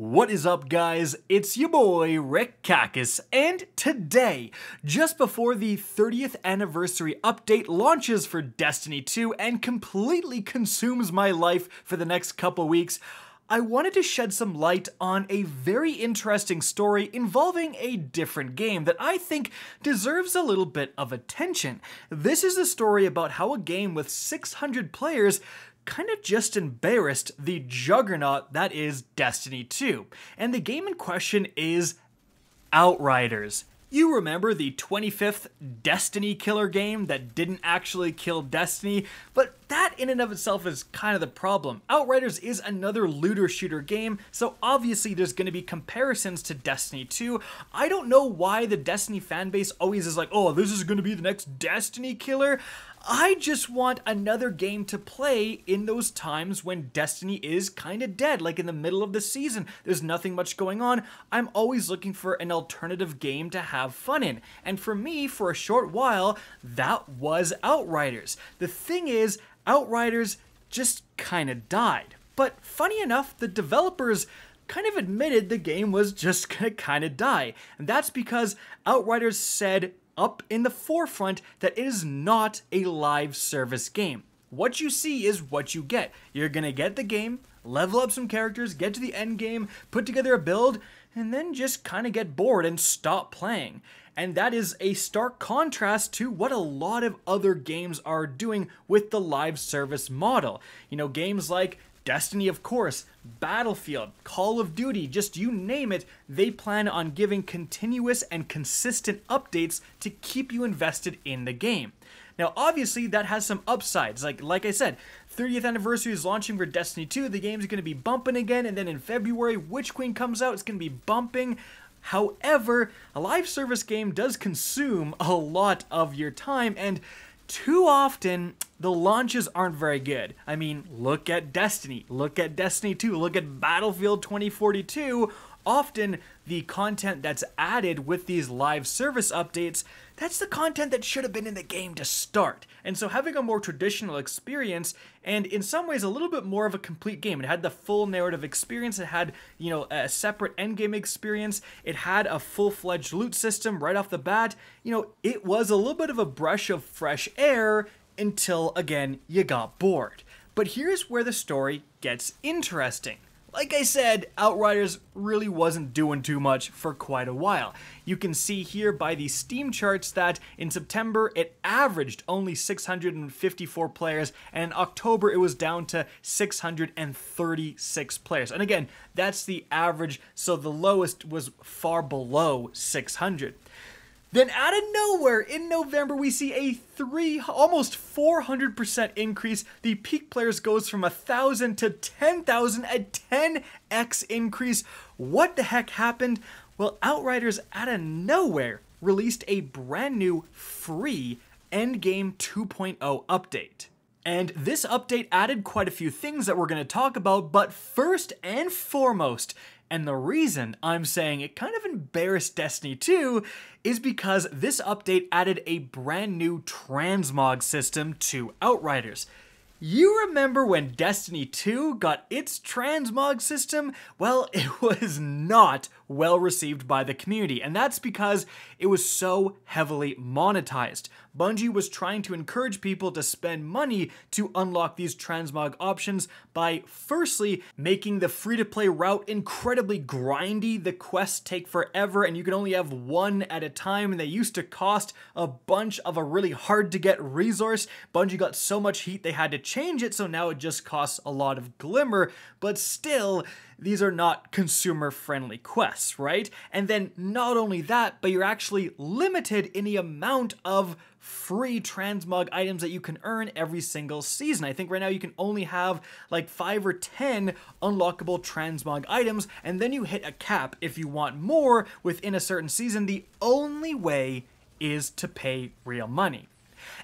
What is up, guys? It's your boy Rick Kackis, and today, just before the 30th anniversary update launches for Destiny 2 and completely consumes my life for the next couple weeks, I wanted to shed some light on a very interesting story involving a different game that I think deserves a little bit of attention. This is a story about how a game with 600 players kind of just embarrassed the juggernaut that is Destiny 2. And the game in question is Outriders. You remember the 25th Destiny killer game that didn't actually kill Destiny, but that in and of itself is kind of the problem. Outriders is another looter shooter game, so obviously there's going to be comparisons to Destiny 2. I don't know why the Destiny fanbase always is like, oh, this is going to be the next Destiny killer. I just want another game to play in those times when Destiny is kind of dead, like in the middle of the season. There's nothing much going on. I'm always looking for an alternative game to have fun in. And for me, for a short while, that was Outriders. The thing is, Outriders just kind of died. But funny enough, the developers kind of admitted the game was just gonna kind of die. And that's because Outriders said up in the forefront that it is not a live service game. What you see is what you get. You're gonna get the game, level up some characters, get to the end game, put together a build, and then just kind of get bored and stop playing. And that is a stark contrast to what a lot of other games are doing with the live service model. You know, games like Destiny, of course, Battlefield, Call of Duty, just you name it, they plan on giving continuous and consistent updates to keep you invested in the game. Now, obviously, that has some upsides. Like, like I said, 30th anniversary is launching for Destiny 2. The game's going to be bumping again, and then in February, Witch Queen comes out. It's going to be bumping. However, a live service game does consume a lot of your time, and too often the launches aren't very good. I mean, look at Destiny, look at Destiny 2, look at Battlefield 2042. Often the content that's added with these live service updates, that's the content that should have been in the game to start. And so having a more traditional experience and in some ways a little bit more of a complete game. It had the full narrative experience, it had, you know, a separate endgame experience, it had a full-fledged loot system right off the bat. You know, it was a little bit of a brush of fresh air until again you got bored. But here's where the story gets interesting. Like I said, Outriders really wasn't doing too much for quite a while. You can see here by the Steam charts that in September it averaged only 654 players, and in October it was down to 636 players. And again, that's the average, so the lowest was far below 600. Then out of nowhere, in November, we see a three, almost 400% increase. The peak players goes from 1,000 to 10,000, a 10x increase. What the heck happened? Well, Outriders out of nowhere released a brand new free Endgame 2.0 update. And this update added quite a few things that we're going to talk about, but first and foremost, and the reason I'm saying it kind of embarrassed Destiny 2 is because this update added a brand new transmog system to Outriders. You remember when Destiny 2 got its transmog system? Well, it was not well received by the community, and that's because it was so heavily monetized. Bungie was trying to encourage people to spend money to unlock these transmog options by firstly making the free to play route incredibly grindy. The quests take forever and you can only have one at a time, and they used to cost a bunch of a really hard to get resource. Bungie got so much heat they had to change it, so now it just costs a lot of glimmer, but still, these are not consumer friendly quests, right? And then not only that, but you're actually limited in the amount of free transmog items that you can earn every single season. I think right now you can only have like 5 or 10 unlockable transmog items, and then you hit a cap if you want more within a certain season. The only way is to pay real money.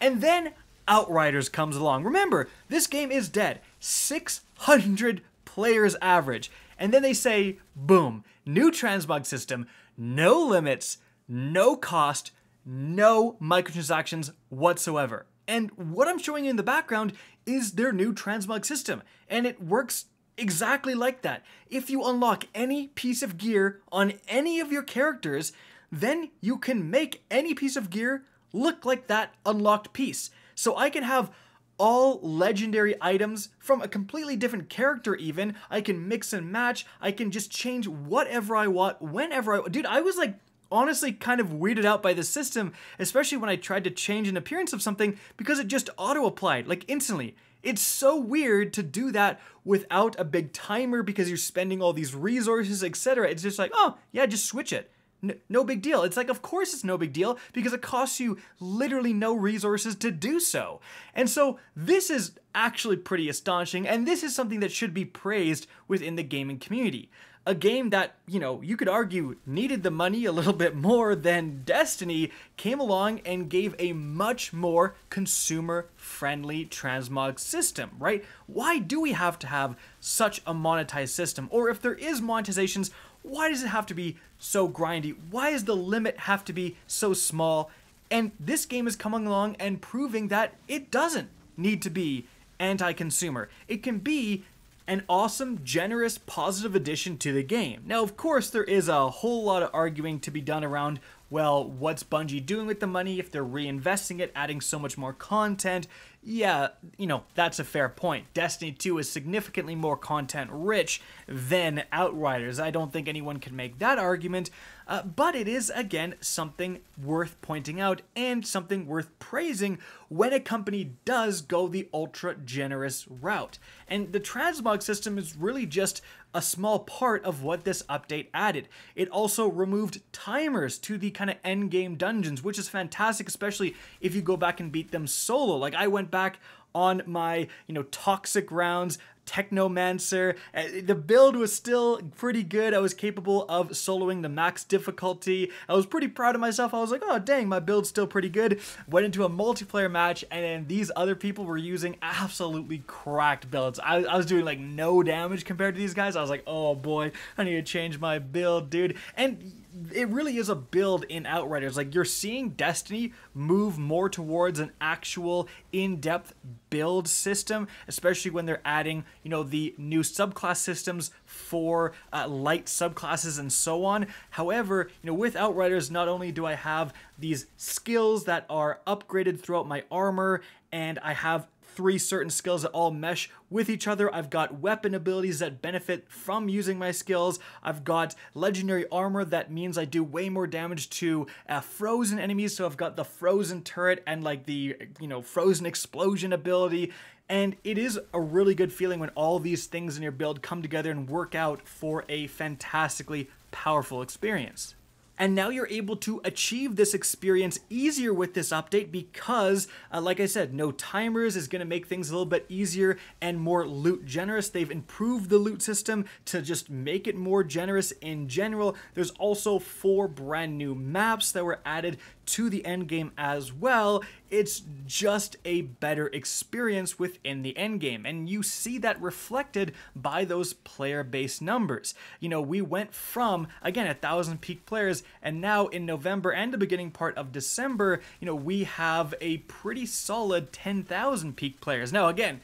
And then Outriders comes along. Remember, this game is dead. 600 players average. And then they say, boom, new transmog system, no limits, no cost, no microtransactions whatsoever. And what I'm showing you in the background is their new transmog system, and it works exactly like that. If you unlock any piece of gear on any of your characters, then you can make any piece of gear look like that unlocked piece. So I can have all legendary items from a completely different character even. I can mix and match. I can just change whatever I want whenever I Dude, I was like honestly kind of weirded out by the system, especially when I tried to change an appearance of something because it just auto applied like instantly. It's so weird to do that without a big timer because you're spending all these resources, etc. It's just like, oh, yeah, just switch it. No, no big deal. It's like, of course it's no big deal because it costs you literally no resources to do so. And so this is actually pretty astonishing, and this is something that should be praised within the gaming community a game that, you know, you could argue needed the money a little bit more than Destiny came along and gave a much more consumer friendly transmog system, right? Why do we have to have such a monetized system? Or if there is monetizations, why does it have to be so grindy? Why does the limit have to be so small? And this game is coming along and proving that it doesn't need to be anti consumer. It can be an awesome, generous, positive addition to the game. Now, of course, there is a whole lot of arguing to be done around well, what's Bungie doing with the money if they're reinvesting it, adding so much more content? Yeah, you know, that's a fair point. Destiny 2 is significantly more content rich than Outriders. I don't think anyone can make that argument, uh, but it is, again, something worth pointing out and something worth praising when a company does go the ultra generous route. And the transmog system is really just a small part of what this update added. It also removed timers to the kind of endgame dungeons, which is fantastic, especially if you go back and beat them solo. Like I went back on my, you know, toxic rounds, Technomancer. Uh, the build was still pretty good. I was capable of soloing the max difficulty. I was pretty proud of myself. I was like, oh, dang, my build's still pretty good. Went into a multiplayer match, and then these other people were using absolutely cracked builds. I, I was doing like no damage compared to these guys. I was like, oh boy, I need to change my build, dude. And it really is a build in Outriders. Like you're seeing Destiny move more towards an actual in-depth build system, especially when they're adding, you know, the new subclass systems for uh, light subclasses and so on. However, you know, with Outriders, not only do I have these skills that are upgraded throughout my armor, and I have three certain skills that all mesh with each other. I've got weapon abilities that benefit from using my skills. I've got legendary armor that means I do way more damage to uh, frozen enemies. So I've got the frozen turret and like the, you know, frozen explosion ability. And it is a really good feeling when all these things in your build come together and work out for a fantastically powerful experience. And now you're able to achieve this experience easier with this update because, uh, like I said, no timers is going to make things a little bit easier and more loot generous. They've improved the loot system to just make it more generous in general. There's also four brand new maps that were added to the end game as well. It's just a better experience within the end game, and you see that reflected by those player base numbers. You know, we went from, again, a thousand peak players, and now in November and the beginning part of December, you know, we have a pretty solid 10,000 peak players. Now, again,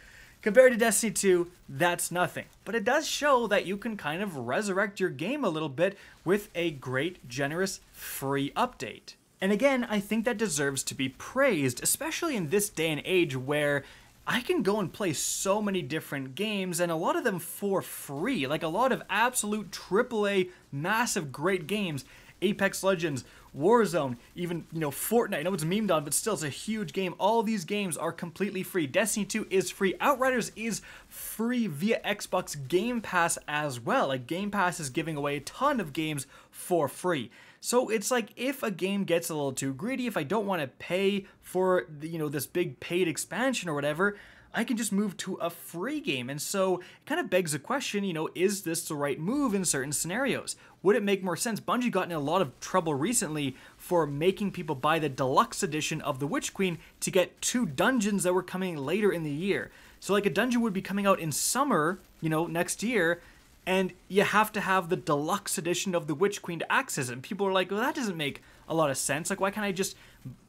Compared to Destiny 2, that's nothing. But it does show that you can kind of resurrect your game a little bit with a great, generous, free update. And again, I think that deserves to be praised, especially in this day and age where I can go and play so many different games and a lot of them for free. Like a lot of absolute AAA, massive, great games. Apex Legends, Warzone, even, you know, Fortnite. I know it's memed on, but still, it's a huge game. All these games are completely free. Destiny 2 is free. Outriders is free via Xbox Game Pass as well. Like, Game Pass is giving away a ton of games for free. So it's like if a game gets a little too greedy, if I don't want to pay for you know this big paid expansion or whatever, I can just move to a free game. And so it kind of begs the question, you know, is this the right move in certain scenarios? Would it make more sense? Bungie got in a lot of trouble recently for making people buy the deluxe edition of The Witch Queen to get two dungeons that were coming later in the year. So like a dungeon would be coming out in summer, you know, next year, and you have to have the deluxe edition of the Witch Queen to access it. And people are like, well, that doesn't make a lot of sense. Like, why can't I just,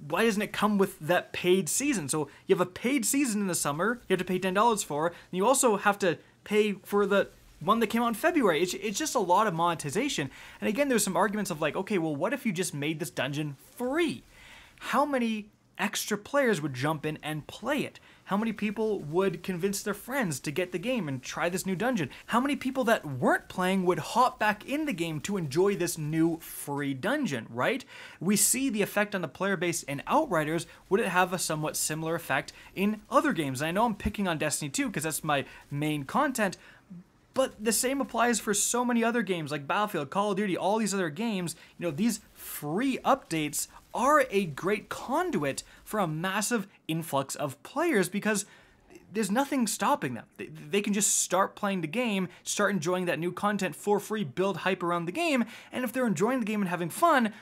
why doesn't it come with that paid season? So you have a paid season in the summer, you have to pay $10 for, and you also have to pay for the one that came out in February. It's, it's just a lot of monetization. And again, there's some arguments of like, okay, well, what if you just made this dungeon free? How many extra players would jump in and play it? How many people would convince their friends to get the game and try this new dungeon? How many people that weren't playing would hop back in the game to enjoy this new free dungeon, right? We see the effect on the player base in Outriders. Would it have a somewhat similar effect in other games? And I know I'm picking on Destiny 2 because that's my main content, but the same applies for so many other games like Battlefield, Call of Duty, all these other games. You know, these free updates are a great conduit for a massive influx of players because there's nothing stopping them. They can just start playing the game, start enjoying that new content for free, build hype around the game, and if they're enjoying the game and having fun,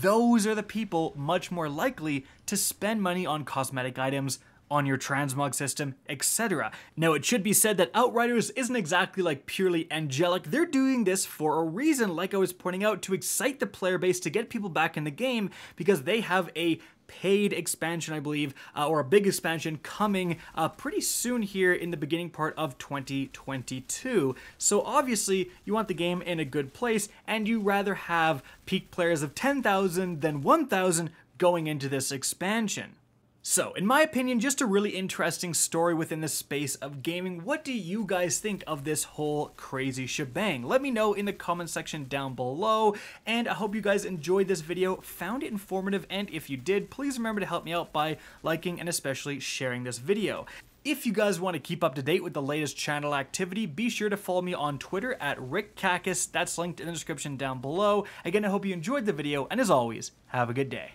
those are the people much more likely to spend money on cosmetic items, on your transmog system, etc. Now, it should be said that Outriders isn't exactly like purely angelic. They're doing this for a reason, like I was pointing out, to excite the player base to get people back in the game because they have a paid expansion, I believe, uh, or a big expansion coming uh, pretty soon here in the beginning part of 2022. So obviously, you want the game in a good place, and you rather have peak players of 10,000 than 1,000 going into this expansion. So, in my opinion, just a really interesting story within the space of gaming. What do you guys think of this whole crazy shebang? Let me know in the comment section down below, and I hope you guys enjoyed this video, found it informative, and if you did, please remember to help me out by liking and especially sharing this video. If you guys want to keep up to date with the latest channel activity, be sure to follow me on Twitter at RickKackis. That's linked in the description down below. Again, I hope you enjoyed the video, and as always, have a good day.